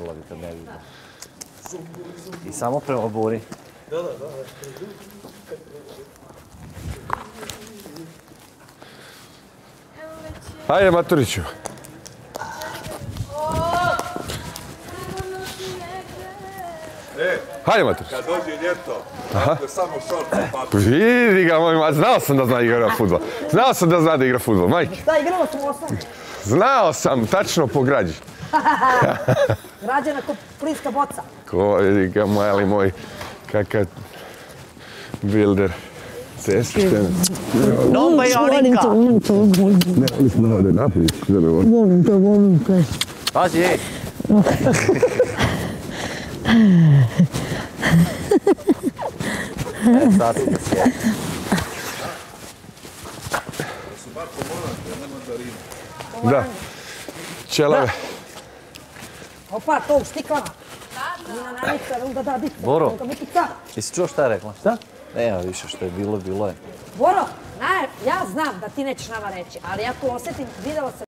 Ulavi kad ne vidim. I samo prema buri. Ajde, Maturiću. Hajde, Maturić. Kad dođe ljeto, ako samo šorce pa Vidi ga, moj ma, znao sam da zna igra futbol. Znao sam da zna da igra futbol, majke. Da, igralo smo osam. Znao sam, tačno po građi. Građana ko plinska boca. Ko, vidi ga, mali moj, kakav builder. Cesti. Nomba Jonika! Ne, oni smo navode naprijed. Volim te, volim te. Pazi, ej! E, sad sjeti. Da. Čelave. Opa, to u najveća, onda da biti. Boro. Jesi čuo šta je rekla? Šta? Nema više što je bilo, bilo je. Boro, ja znam da ti nećeš nama reći, ali ja to osjetim, vidjela sam